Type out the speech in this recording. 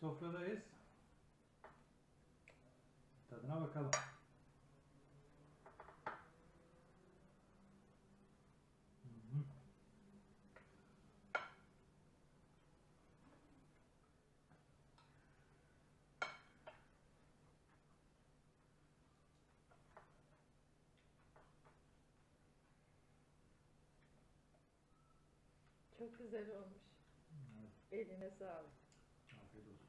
sofradayız. Tadına bakalım. Çok güzel olmuş. Evet, Eline sağlık. extranjeros